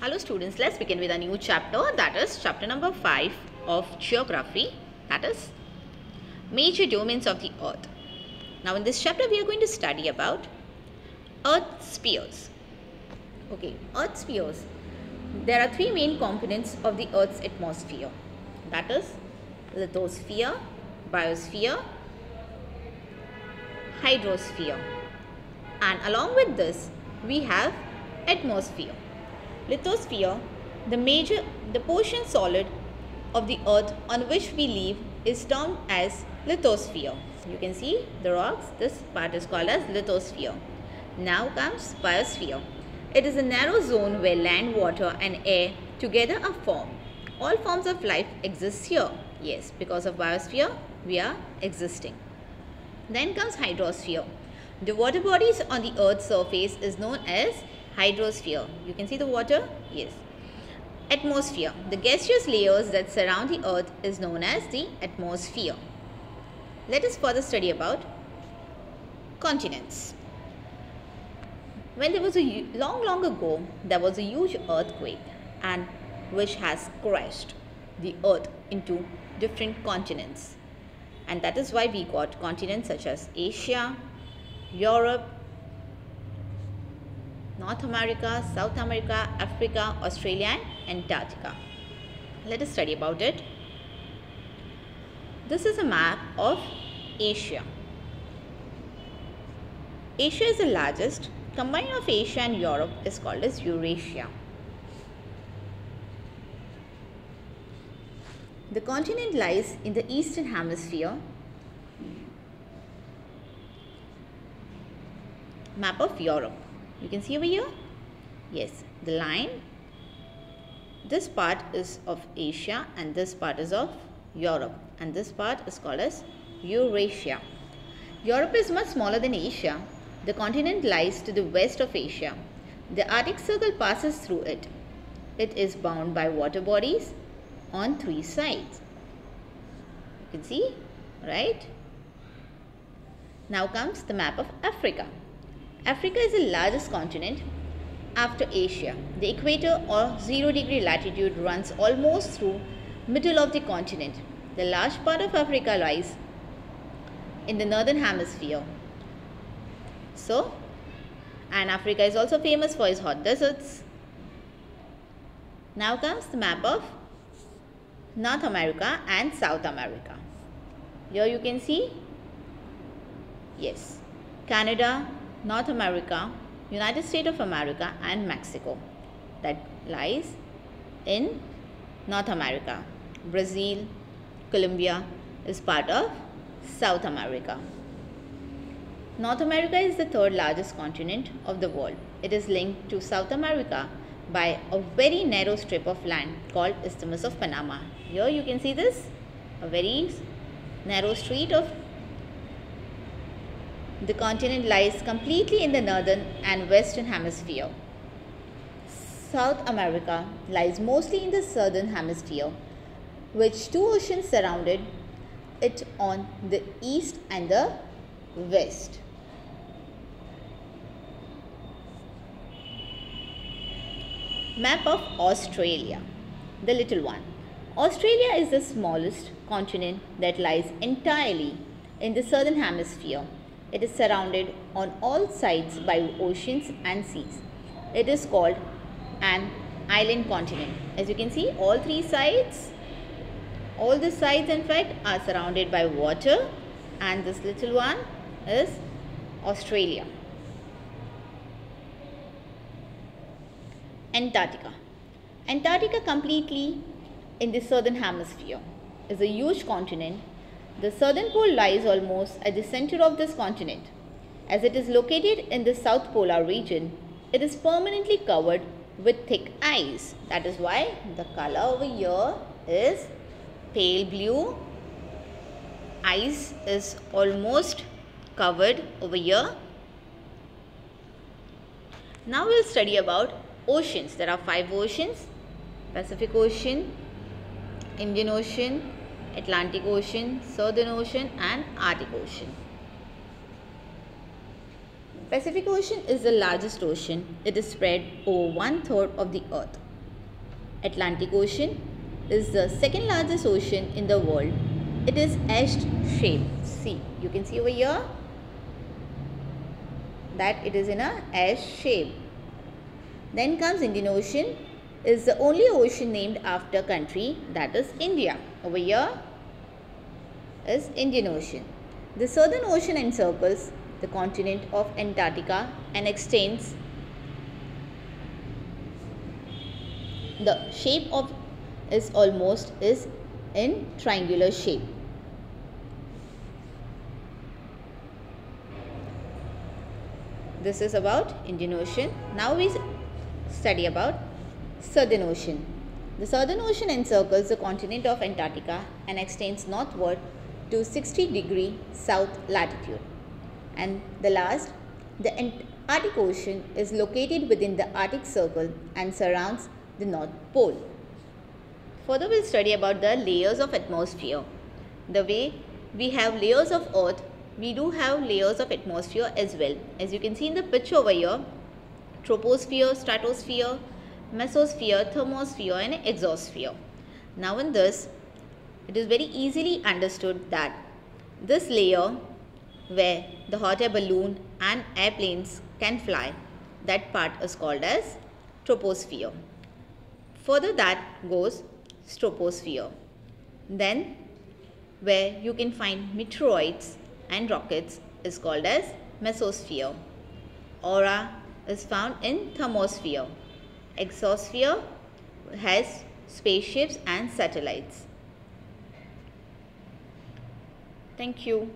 Hello students, let's begin with a new chapter that is chapter number 5 of geography that is major domains of the earth. Now in this chapter we are going to study about earth spheres. Okay, earth spheres. There are three main components of the earth's atmosphere that is lithosphere, biosphere, hydrosphere and along with this we have atmosphere lithosphere the major the portion solid of the earth on which we live is termed as lithosphere. You can see the rocks this part is called as lithosphere. Now comes biosphere. It is a narrow zone where land water and air together are formed. All forms of life exist here. Yes because of biosphere we are existing. Then comes hydrosphere. The water bodies on the earth's surface is known as hydrosphere. You can see the water? Yes. Atmosphere. The gaseous layers that surround the earth is known as the atmosphere. Let us further study about continents. When there was a long long ago, there was a huge earthquake and which has crushed the earth into different continents and that is why we got continents such as Asia, Europe, North America, South America, Africa, Australia and Antarctica. Let us study about it. This is a map of Asia. Asia is the largest. Combined of Asia and Europe is called as Eurasia. The continent lies in the eastern hemisphere. Map of Europe. You can see over here? Yes, the line. This part is of Asia and this part is of Europe and this part is called as Eurasia. Europe is much smaller than Asia. The continent lies to the west of Asia. The Arctic Circle passes through it. It is bound by water bodies on three sides. You can see, right? Now comes the map of Africa. Africa is the largest continent after Asia. The equator or 0 degree latitude runs almost through middle of the continent. The large part of Africa lies in the northern hemisphere. So, and Africa is also famous for its hot deserts. Now comes the map of North America and South America. Here you can see, yes, Canada, North America, United States of America and Mexico that lies in North America. Brazil, Colombia is part of South America. North America is the third largest continent of the world. It is linked to South America by a very narrow strip of land called Isthmus of Panama. Here you can see this, a very narrow street of the continent lies completely in the northern and western hemisphere. South America lies mostly in the southern hemisphere, which two oceans surrounded it on the east and the west. Map of Australia, the little one. Australia is the smallest continent that lies entirely in the southern hemisphere. It is surrounded on all sides by oceans and seas. It is called an island continent. As you can see, all three sides, all the sides in fact are surrounded by water and this little one is Australia. Antarctica. Antarctica completely in the southern hemisphere is a huge continent. The southern pole lies almost at the center of this continent. As it is located in the south polar region, it is permanently covered with thick ice. That is why the color over here is pale blue. Ice is almost covered over here. Now we will study about oceans. There are five oceans. Pacific Ocean, Indian Ocean, Atlantic Ocean, Southern Ocean and Arctic Ocean. Pacific Ocean is the largest ocean. It is spread over one third of the earth. Atlantic Ocean is the second largest ocean in the world. It is S-shaped. See, you can see over here that it is in a S shape. Then comes Indian Ocean is the only ocean named after country that is India. Over here is Indian Ocean. The Southern Ocean encircles the continent of Antarctica and extends the shape of is almost is in triangular shape. This is about Indian Ocean. Now we study about Southern Ocean. The Southern Ocean encircles the continent of Antarctica and extends northward to 60 degree south latitude. And the last, the Antarctic Ocean is located within the Arctic Circle and surrounds the North Pole. Further, we'll study about the layers of atmosphere. The way we have layers of earth, we do have layers of atmosphere as well. As you can see in the picture over here, troposphere, stratosphere, mesosphere, thermosphere and exosphere. Now in this, it is very easily understood that this layer where the hot air balloon and airplanes can fly, that part is called as troposphere. Further that goes troposphere. Then where you can find meteoroids and rockets is called as mesosphere. Aura is found in thermosphere. Exosphere has spaceships and satellites. Thank you.